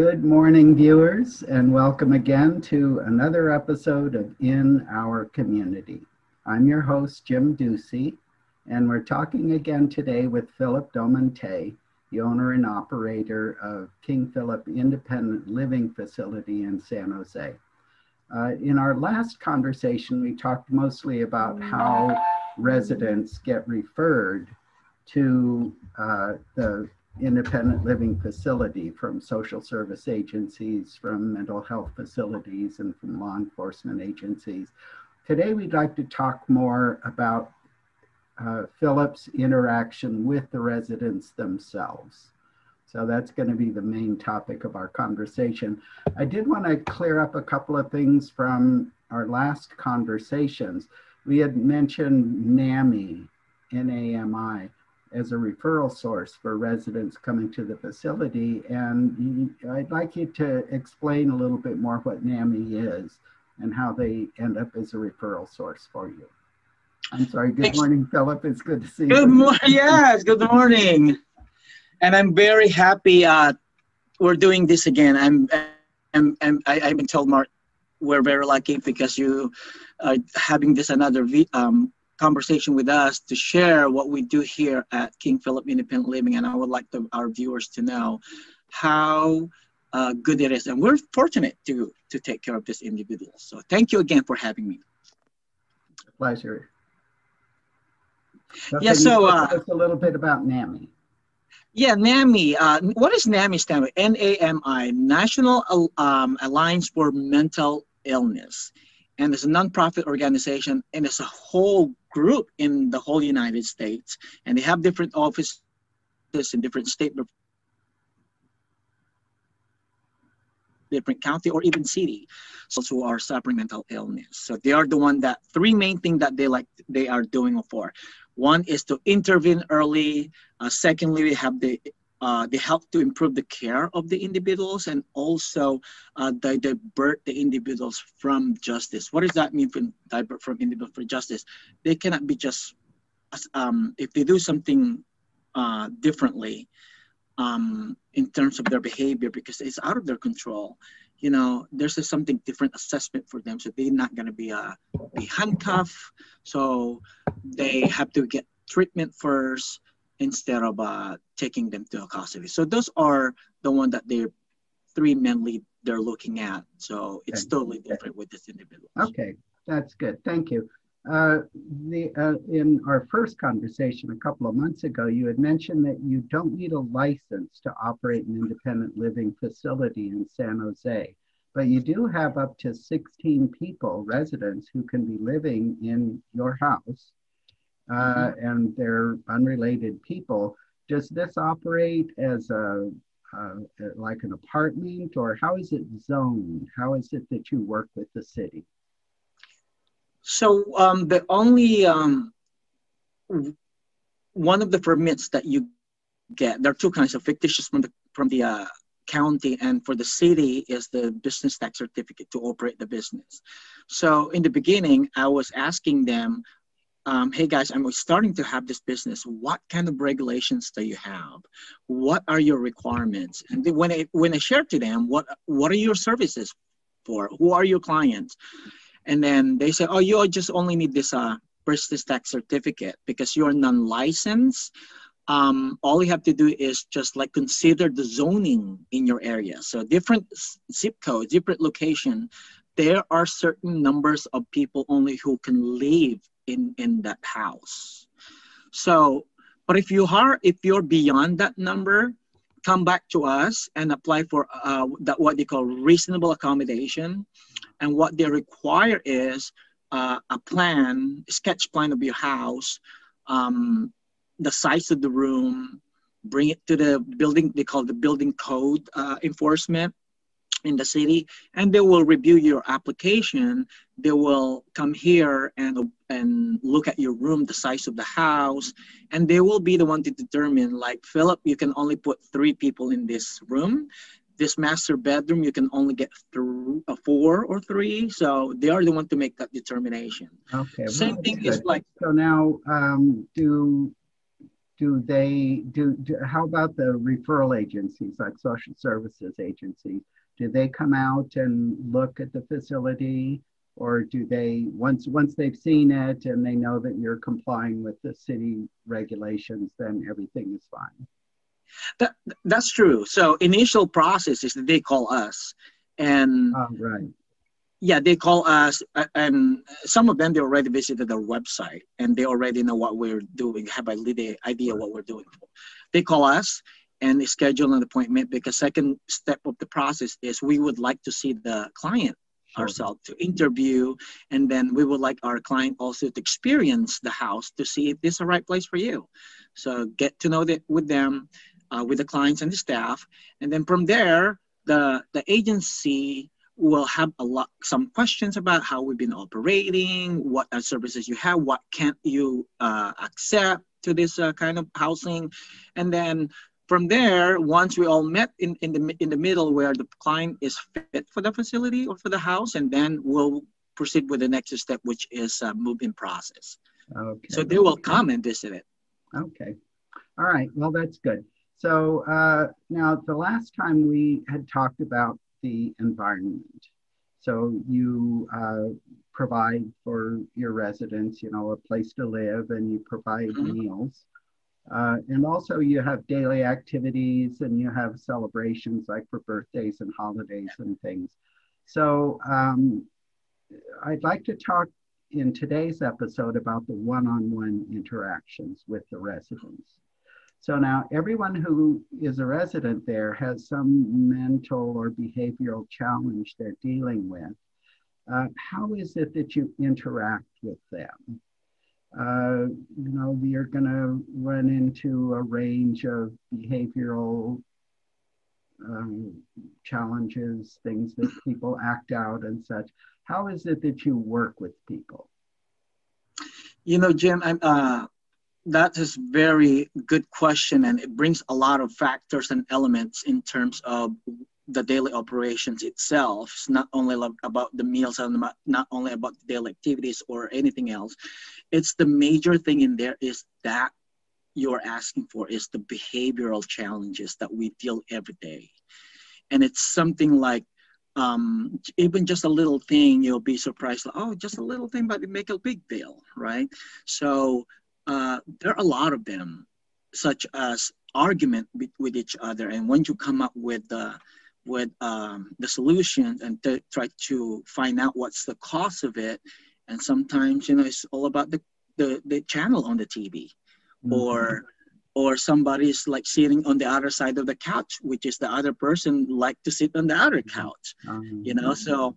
Good morning, viewers, and welcome again to another episode of In Our Community. I'm your host, Jim Ducey, and we're talking again today with Phillip Domantay, the owner and operator of King Philip Independent Living Facility in San Jose. Uh, in our last conversation, we talked mostly about how residents get referred to uh, the independent living facility from social service agencies, from mental health facilities, and from law enforcement agencies. Today, we'd like to talk more about uh, Phillip's interaction with the residents themselves. So that's going to be the main topic of our conversation. I did want to clear up a couple of things from our last conversations. We had mentioned NAMI, N-A-M-I, as a referral source for residents coming to the facility. And I'd like you to explain a little bit more what NAMI is and how they end up as a referral source for you. I'm sorry. Good morning, Phillip. It's good to see you. Good morning. Yes, good morning. And I'm very happy uh, we're doing this again. I'm, I'm, I'm I, have been told, Mark, we're very lucky because you are having this another um, conversation with us to share what we do here at King Philip Independent Living. And I would like the, our viewers to know how uh, good it is. And we're fortunate to, to take care of this individual. So thank you again for having me. Pleasure. yeah, so uh, a little bit about NAMI. Yeah, NAMI. Uh, what is NAMI stand for? N-A-M-I, National um, Alliance for Mental Illness. And it's a nonprofit organization and it's a whole group in the whole United States. And they have different offices in different states, different county or even city So who are suffering mental illness. So they are the one that three main things that they like they are doing for. One is to intervene early. Uh, secondly, we have the uh, they help to improve the care of the individuals and also uh, they divert the individuals from justice. What does that mean from divert from individual for justice? They cannot be just, um, if they do something uh, differently um, in terms of their behavior because it's out of their control, you know, there's a something different assessment for them. So they're not gonna be, uh, be handcuffed. So they have to get treatment first instead of uh, taking them to a custody. So those are the one that they're three mainly they're looking at. So it's okay. totally different with this individual. Okay, that's good. Thank you. Uh, the, uh, in our first conversation a couple of months ago, you had mentioned that you don't need a license to operate an independent living facility in San Jose, but you do have up to 16 people, residents, who can be living in your house uh, mm-hmm. and they're unrelated people. Does this operate as a uh, like an apartment, or how is it zoned? How is it that you work with the city? So um, the only um, one of the permits that you get, there are two kinds of fictitious from the from the uh, county and for the city is the business tax certificate to operate the business. So in the beginning, I was asking them um, hey guys, I'm starting to have this business. What kind of regulations do you have? What are your requirements? And when I when I share to them, what what are your services for? Who are your clients? And then they say, oh, you just only need this uh, business tax certificate because you're non-licensed. Um, all you have to do is just like consider the zoning in your area. So different zip codes, different location, there are certain numbers of people only who can live in in that house. So but if you are if you're beyond that number come back to us and apply for uh, that what they call reasonable accommodation. And what they require is uh, a plan a sketch plan of your house um, the size of the room bring it to the building they call the building code uh, enforcement in the city and they will review your application. They will come here and and look at your room the size of the house and they will be the one to determine like philip you can only put three people in this room. This master bedroom you can only get through a four or three so they are the one to make that determination. Okay same well, thing is like so now um, do do they do, do, how about the referral agencies like social services agencies do they come out and look at the facility? Or do they once once they've seen it and they know that you're complying with the city regulations then everything is fine? That that's true. So initial process is that they call us and oh, right. Yeah they call us uh, and some of them they already visited our website and they already know what we're doing have a little idea what we're doing they call us and schedule an appointment because second step of the process is we would like to see the client sure. ourselves to interview and then we would like our client also to experience the house to see if this is the right place for you so get to know that with them uh, with the clients and the staff and then from there the the agency will have a lot some questions about how we've been operating what services you have what can't you uh, accept to this uh, kind of housing and then from there, once we all met in, in the in the middle where the client is fit for the facility or for the house, and then we'll proceed with the next step, which is a move-in process. Okay. So they will come and visit it. Okay. All right. Well, that's good. So uh, now the last time we had talked about the environment. So you uh, provide for your residents, you know, a place to live, and you provide mm-hmm. meals. Uh, and also you have daily activities and you have celebrations like for birthdays and holidays and things. So um, I'd like to talk in today's episode about the one-on-one interactions with the residents. So now everyone who is a resident there has some mental or behavioral challenge they're dealing with. Uh, how is it that you interact with them? Uh, you know, you're going to run into a range of behavioral um, challenges, things that people act out and such. How is it that you work with people? You know, Jim, I'm, uh, that is very good question, and it brings a lot of factors and elements in terms of the daily operations itself. It's not only about the meals and not only about the daily activities or anything else. It's the major thing in there is that you're asking for is the behavioral challenges that we deal every day. And it's something like um, even just a little thing, you'll be surprised. Like, oh, just a little thing, but it make a big deal, right? So uh, there are a lot of them, such as argument with each other. And when you come up with the with um, the solution and to try to find out what's the cause of it. And sometimes, you know, it's all about the, the, the channel on the TV mm-hmm. or or somebody's like sitting on the other side of the couch, which is the other person like to sit on the other mm-hmm. couch, mm-hmm. you know? So,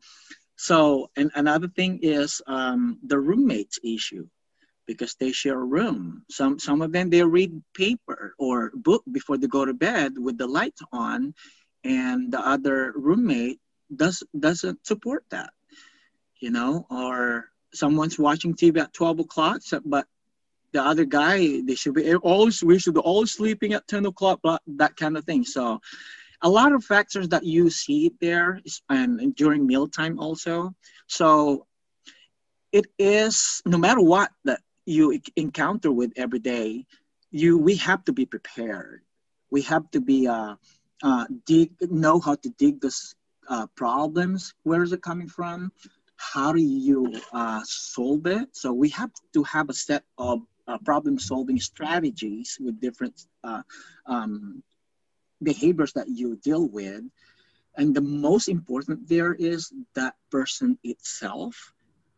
so, and another thing is um, the roommates issue because they share a room. Some, some of them, they read paper or book before they go to bed with the lights on and the other roommate does doesn't support that you know or someone's watching tv at 12 o'clock but the other guy they should be always we should be all sleeping at 10 o'clock that kind of thing. So a lot of factors that you see there and during mealtime also. So it is no matter what that you encounter with every day you we have to be prepared. We have to be uh, uh, dig, know how to dig the uh, problems. Where is it coming from? How do you uh, solve it? So we have to have a set of uh, problem-solving strategies with different uh, um, behaviors that you deal with. And the most important there is that person itself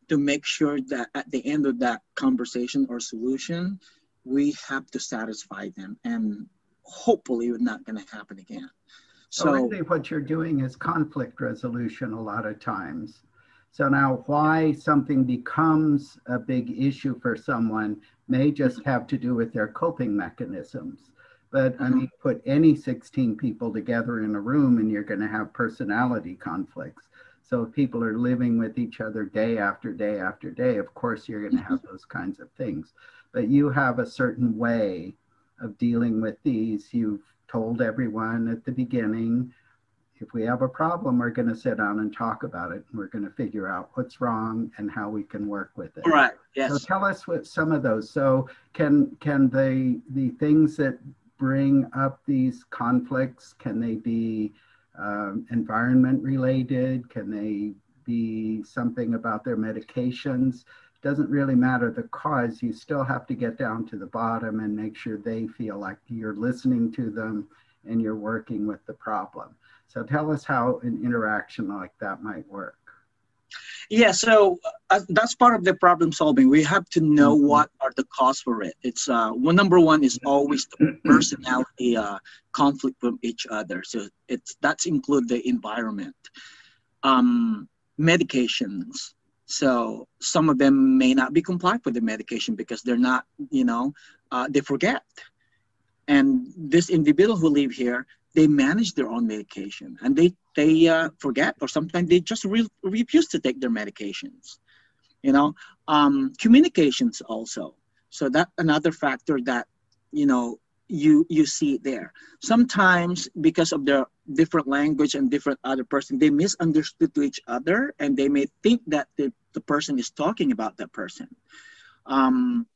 to make sure that at the end of that conversation or solution, we have to satisfy them. And hopefully not going to happen again. So, so really what you're doing is conflict resolution a lot of times. So now why something becomes a big issue for someone may just have to do with their coping mechanisms. But I mm-hmm. mean, put any 16 people together in a room and you're going to have personality conflicts. So if people are living with each other day after day after day, of course you're going to have mm-hmm. those kinds of things. But you have a certain way of dealing with these. You've told everyone at the beginning, if we have a problem, we're going to sit down and talk about it. And we're going to figure out what's wrong and how we can work with it. Right. Yes. So tell us what some of those. So can can the the things that bring up these conflicts can they be um, environment related? Can they be something about their medications? Doesn't really matter the cause. You still have to get down to the bottom and make sure they feel like you're listening to them and you're working with the problem. So tell us how an interaction like that might work. Yeah, so uh, that's part of the problem solving. We have to know mm-hmm. what are the cause for it. It's uh, one number one is always the personality uh, conflict from each other. So it's that's include the environment, um, medications. So some of them may not be compliant with the medication because they're not, you know, uh, they forget. And this individual who live here, they manage their own medication and they they uh, forget or sometimes they just re- refuse to take their medications you know? Um, communications also. So that another factor that you know you you see there. Sometimes because of their different language and different other person they misunderstood to each other and they may think that the, the person is talking about that person um,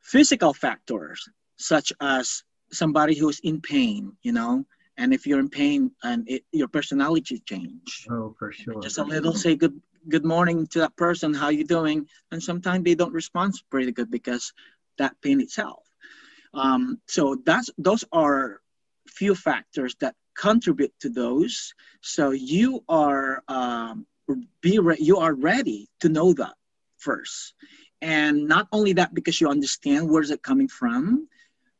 physical factors such as somebody who's in pain, you know, and if you're in pain and it, your personality change. Oh, for sure. Just a little say good good morning to that person, how you doing? And sometimes they don't respond pretty good because that pain itself. Um, so that's those are few factors that contribute to those. So you are um, be re- you are ready to know that first, and not only that because you understand where's it coming from,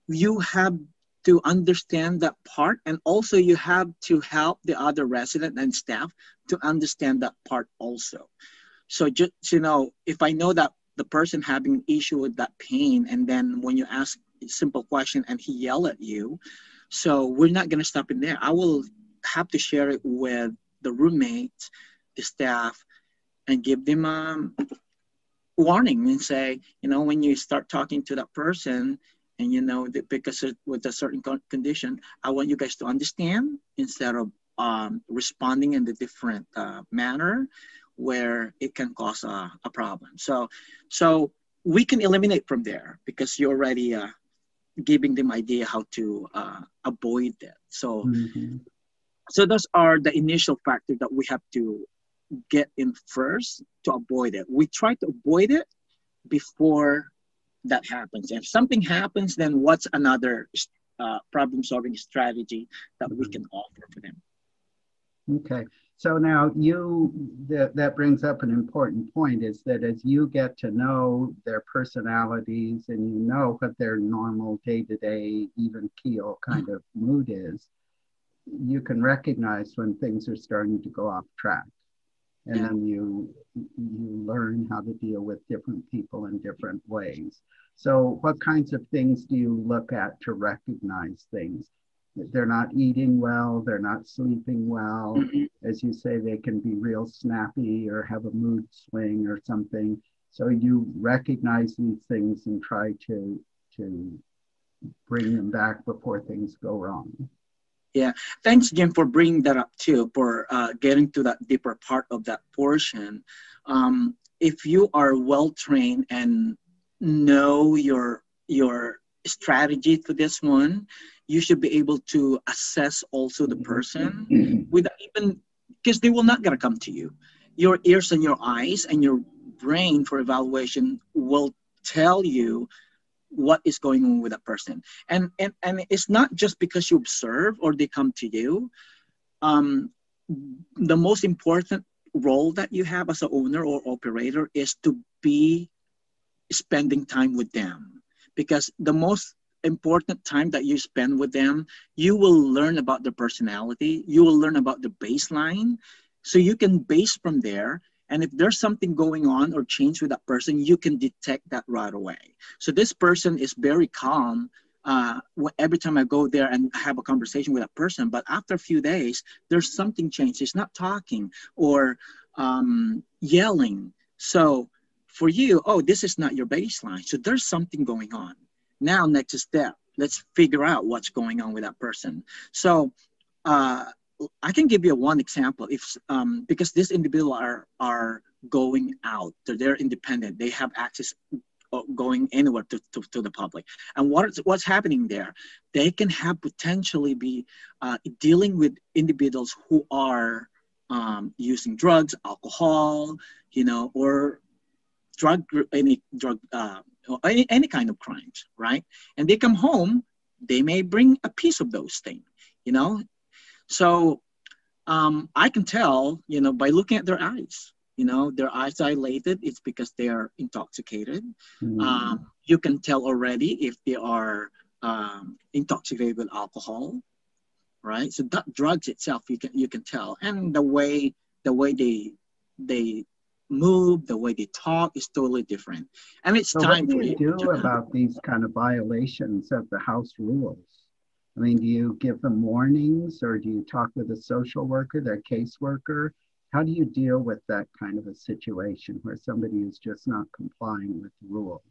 you have to understand that part and also you have to help the other resident and staff to understand that part also. So just you know if i know that the person having issue with that pain and then when you ask a simple question and he yell at you so we're not going to stop in there. I will have to share it with the roommates the staff and give them a um, warning and say you know when you start talking to that person and you know that because it, with a certain condition i want you guys to understand instead of um, responding in the different uh, manner where it can cause a, a, problem so so we can eliminate from there because you're already uh, giving them idea how to uh, avoid that so mm-hmm. so those are the initial factors that we have to get in first to avoid it we try to avoid it before that happens. If something happens, then what's another uh, problem solving strategy that we can offer for them? Okay. So now you that that brings up an important point is that as you get to know their personalities and you know what their normal day-to-day even keel kind of mood is, you can recognize when things are starting to go off track and then you you learn how to deal with different people in different ways. So what kinds of things do you look at to recognize things? They're not eating well they're not sleeping well. Mm-hmm. as you say they can be real snappy or have a mood swing or something. So you recognize these things and try to to bring them back before things go wrong yeah, thanks, Jim, for bringing that up too, for uh, getting to that deeper part of that portion. Um, if you are well trained and know your your strategy for this one, you should be able to assess also the person mm-hmm. without even because they will not gonna come to you. Your ears and your eyes and your brain for evaluation will tell you what is going on with a person. And and and it's not just because you observe or they come to you. Um, the most important role that you have as an owner or operator is to be spending time with them. Because the most important time that you spend with them you will learn about their personality. You will learn about the baseline. So you can base from there and if there's something going on or change with that person, you can detect that right away. So this person is very calm uh, every time I go there and have a conversation with that person. But after a few days, there's something changed. He's not talking or um, yelling. So for you, oh, this is not your baseline. So there's something going on. Now, next step, let's figure out what's going on with that person. So uh, I can give you one example. If um, because these individuals are are going out, they're, independent. They have access uh, going anywhere to, to, to, the public. And what's what's happening there? They can have potentially be uh, dealing with individuals who are um, using drugs, alcohol, you know, or drug any drug uh, any, any kind of crimes, right? And they come home, they may bring a piece of those things, you know. So um, I can tell, you know, by looking at their eyes, you know, their eyes dilated. It's because they are intoxicated. Mm-hmm. Um, you can tell already if they are um, intoxicated with alcohol, right? So that drugs itself, you can you can tell, and the way the way they they move, the way they talk is totally different. And it's so time what do you do about these kind of violations of the house rules? I mean, do you give them warnings or do you talk with a social worker, their caseworker? How do you deal with that kind of a situation where somebody is just not complying with the rules?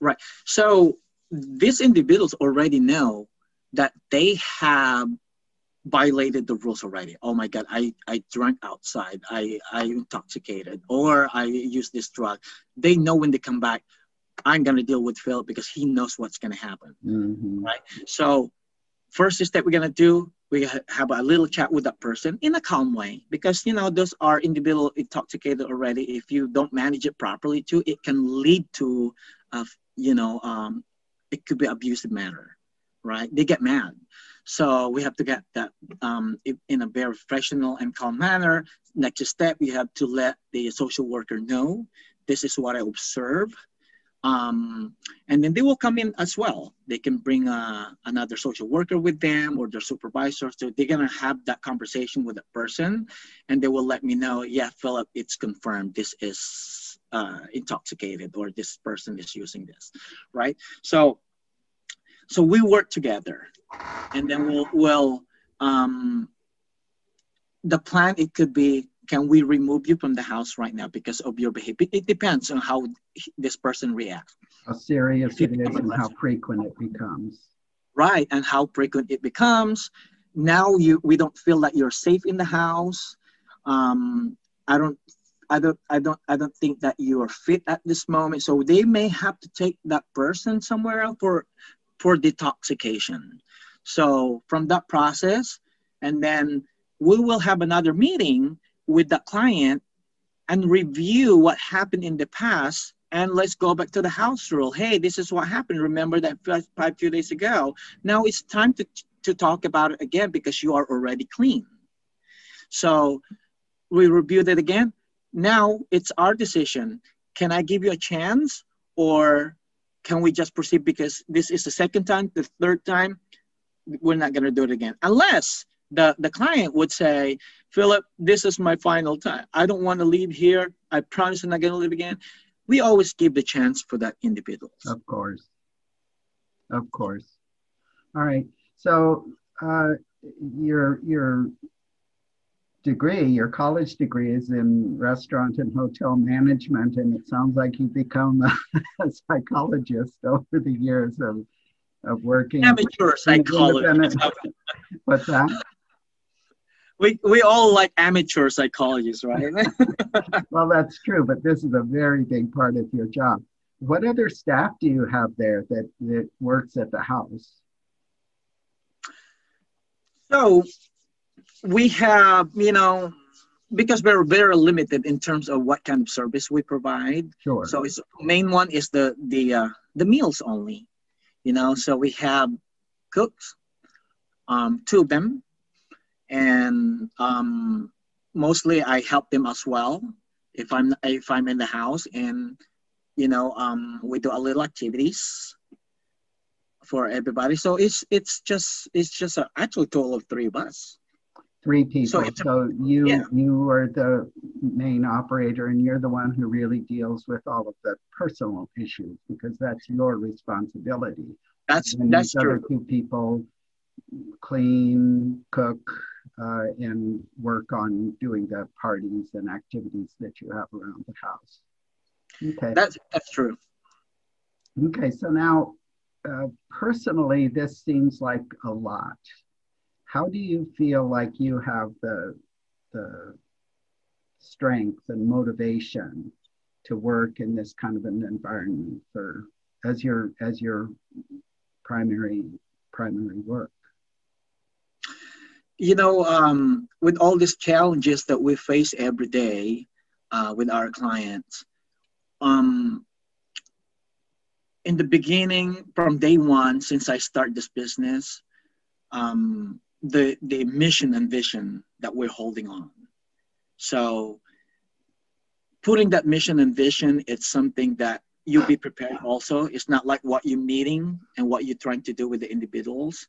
Right. So these individuals already know that they have violated the rules already. Oh my God, I, I drank outside, I, I intoxicated, or I used this drug. They know when they come back, I'm gonna deal with Phil because he knows what's gonna happen. Mm-hmm. Right. So first step we're gonna do, we have a little chat with that person in a calm way because you know those are individual intoxicated already. If you don't manage it properly, too, it can lead to, uh, you know, um, it could be abusive manner, right? They get mad so we have to get that um, in a very professional and calm manner. Next step, we have to let the social worker know this is what I observe. Um, and then they will come in as well. They can bring uh, another social worker with them or their supervisor. So they're gonna have that conversation with the person, and they will let me know. Yeah, Phillip, it's confirmed. This is uh, intoxicated, or this person is using this, right? So so we work together, and then we'll we'll um, the plan. It could be can we remove you from the house right now because of your behavior? It depends on how this person reacts. How serious it is and how frequent it becomes. Right, and how frequent it becomes. Now you we don't feel that you're safe in the house. Um, I don't I don't I don't I don't think that you are fit at this moment. So they may have to take that person somewhere else for for detoxification. So from that process, and then we will have another meeting with the client and review what happened in the past and let's go back to the house rule. Hey this is what happened. Remember that five few days ago? Now it's time to, to talk about it again because you are already clean. So we reviewed it again. Now it's our decision. Can i give you a chance or can we just proceed? Because this is the second time, the third time, we're not going to do it again. Unless the, the client would say, Phillip, this is my final time. I don't want to leave here. I promise I'm not going to leave again. We always give the chance for that individual. Of course. Of course. All right. So uh, your your degree, your college degree is in restaurant and hotel management, and it sounds like you've become a, a psychologist over the years of, of working. Amateur psychologist. What's that? We, we all like amateur psychologists, right? well, that's true, but this is a very big part of your job. What other staff do you have there that, that works at the house? So we have, you know, because we're very limited in terms of what kind of service we provide. Sure. So it's main one is the the uh, the meals only, you know. So we have cooks, um, two of them, and um, mostly I help them as well if I'm if I'm in the house, and you know um, we do a little activities for everybody. So it's it's just it's just a actual total of three of us. Three people. So, so you yeah. you are the main operator, and you're the one who really deals with all of the personal issues because that's your responsibility. That's and that's true. Other two people clean, cook, uh, and work on doing the parties and activities that you have around the house. Okay. That's that's true. Okay, so now uh, personally, this seems like a lot how do you feel like you have the the strength and motivation to work in this kind of an environment for as your as your primary primary work you know um, with all these challenges that we face every day uh, with our clients um, in the beginning from day one since i start this business um, the the mission and vision that we're holding on. So putting that mission and vision it's something that you'll be prepared also. It's not like what you're meeting and what you're trying to do with the individuals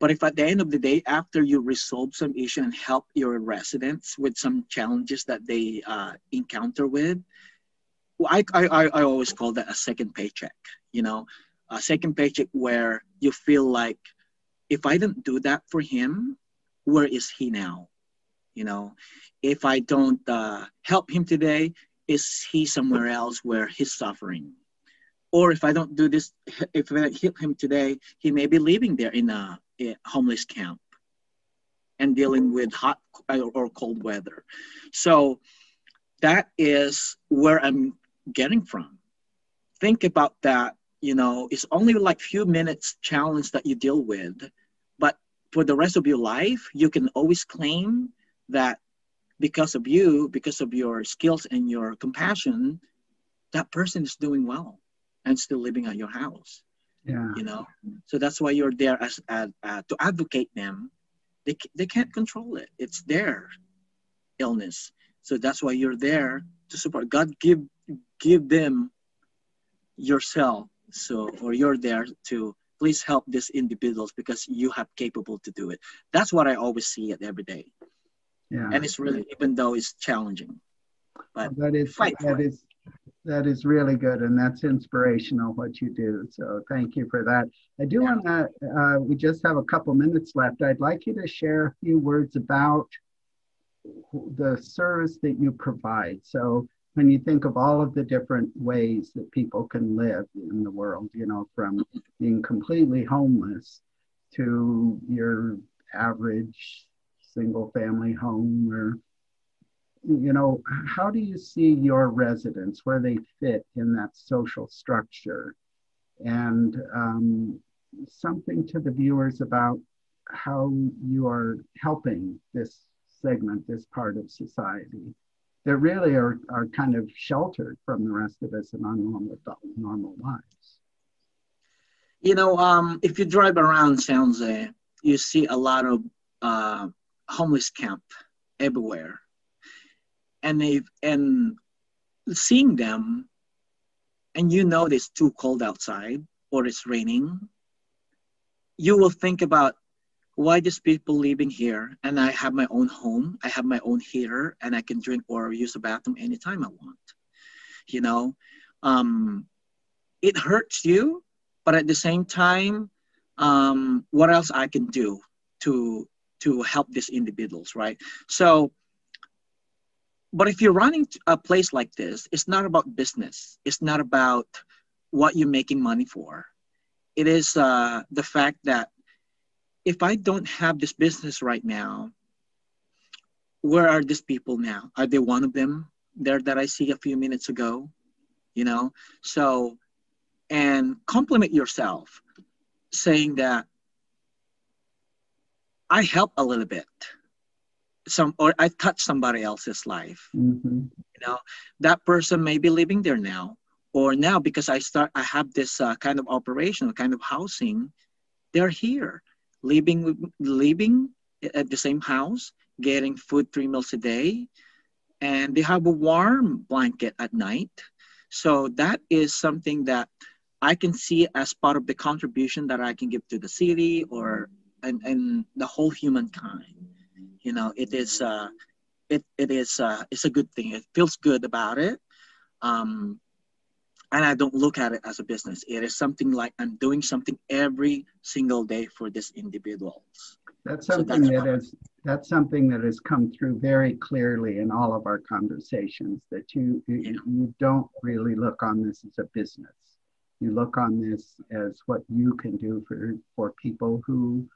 but if at the end of the day after you resolve some issue and help your residents with some challenges that they uh, encounter with I, I, I always call that a second paycheck you know a second paycheck where you feel like if I don't do that for him, where is he now? You know, if I don't uh, help him today, is he somewhere else where he's suffering? Or if I don't do this, if I help him today, he may be living there in a homeless camp and dealing with hot uh, or cold weather. So that is where I'm getting from. Think about that. You know, it's only like few minutes challenge that you deal with, but for the rest of your life, you can always claim that because of you, because of your skills and your compassion, that person is doing well and still living at your house. Yeah. You know, so that's why you're there as, as uh, to advocate them. They they can't control it. It's their illness. So that's why you're there to support. God give give them yourself. So or you're there to please help these individuals because you have capable to do it that's what i always see it every day yeah and it's really even though it's challenging but that is fight that is that is really good and that's inspirational what you do so thank you for that. I do yeah. want to uh, we just have a couple minutes left. I'd like you to share a few words about the service that you provide. So when you think of all of the different ways that people can live in the world, you know, from being completely homeless to your average single family home or you know how do you see your residents where they fit in that social structure and um, something to the viewers about how you are helping this segment this part of society that really are, are kind of sheltered from the rest of us in our normal, normal lives. You know, um, if you drive around San Jose, you see a lot of uh, homeless camp everywhere. And they and seeing them, and you know it's too cold outside or it's raining, you will think about why these people living here and I have my own home, I have my own heater, and I can drink or use the bathroom anytime I want. You know, um, it hurts you, but at the same time, um, what else I can do to to help these individuals, right? So, but if you're running a place like this, it's not about business. It's not about what you're making money for. It is uh, the fact that if I don't have this business right now, where are these people now? Are they one of them there that I see a few minutes ago? You know, so and compliment yourself, saying that I help a little bit, some or I touch somebody else's life. Mm-hmm. You know, that person may be living there now, or now because I start, I have this uh, kind of operation, kind of housing. They're here living living at the same house, getting food three meals a day, and they have a warm blanket at night. So that is something that I can see as part of the contribution that I can give to the city or and, and the whole humankind. You know, it is uh, it it is uh, it's a good thing. It feels good about it. Um, and I don't look at it as a business. It is something like I'm doing something every single day for these individuals. That's something so that's that is that's something that has come through very clearly in all of our conversations. That you yeah. you don't really look on this as a business. You look on this as what you can do for for people who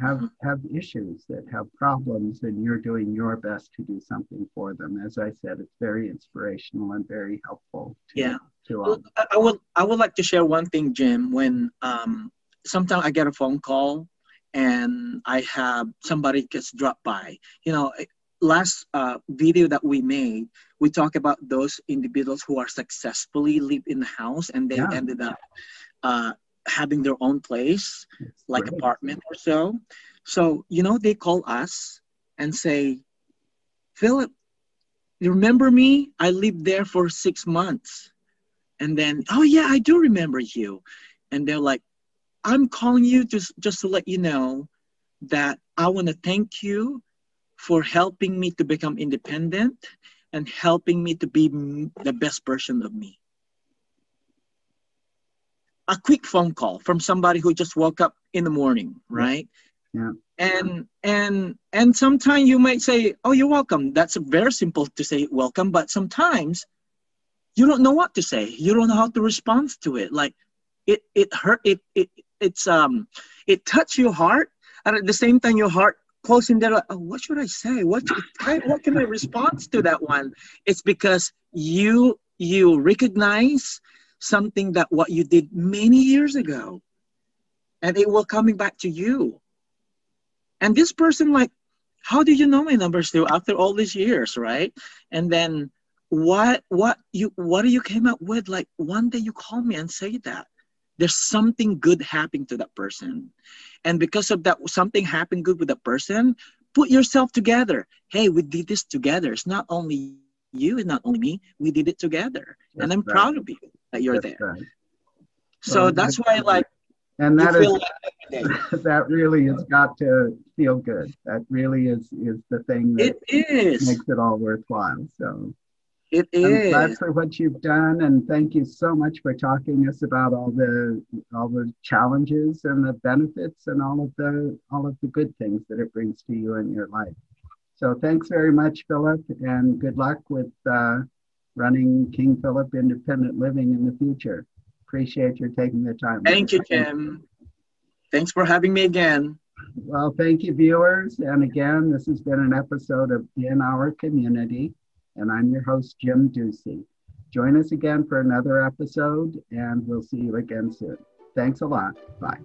have have issues that have problems and you're doing your best to do something for them as i said it's very inspirational and very helpful to, Yeah. to all I I would I would like to share one thing, Jim. When um, sometimes I get a phone call and I have somebody gets dropped by. You know, eh, last uh, video that we made, we talk about those individuals who are successfully live in the house and they Yeah. ended up uh, having their own place, like great. apartment or so. So you know, they call us and say, Phillip, you remember me? I lived there for six months. And then, oh yeah, I do remember you. And they're like, I'm calling you just just to let you know that I want to thank you for helping me to become independent and helping me to be the best version of me. A quick phone call from somebody who just woke up in the morning, right? Yeah. And and and sometimes you might say, "Oh, you're welcome." That's very simple to say welcome, but sometimes you don't know what to say. You don't know how to respond to it. Like it it hurt it it it's um it touched your heart and at the same time your heart closing there like, oh, what should I say? What what can I respond to that one? It's because you you recognize something that what you did many years ago and it will coming back to you. And this person like how do you know my number still after all these years, right? And then what what you what do you came up with like one day you call me and say that there's something good happening to that person and because of that something happened good with that person put yourself together hey we did this together it's not only you and not only me we did it together and i'm right. proud of you that you're That's there right. so Well, that's that's- why like and that is like that really has got to feel good that really is is the thing that it is makes it all worthwhile so it is. I'm glad for what you've done, and thank you so much for talking to us about all the all the challenges and the benefits and all of the all of the good things that it brings to you in your life. So thanks very much, Phillip, and good luck with uh, running King Philip Independent Living in the future. Appreciate your taking the time. thank you jim thanks for having me again Well, thank you, viewers. And again, this has been an episode of In Our Community, and I'm your host, Jim Ducey. Join us again for another episode, and we'll see you again soon. Thanks a lot. Bye.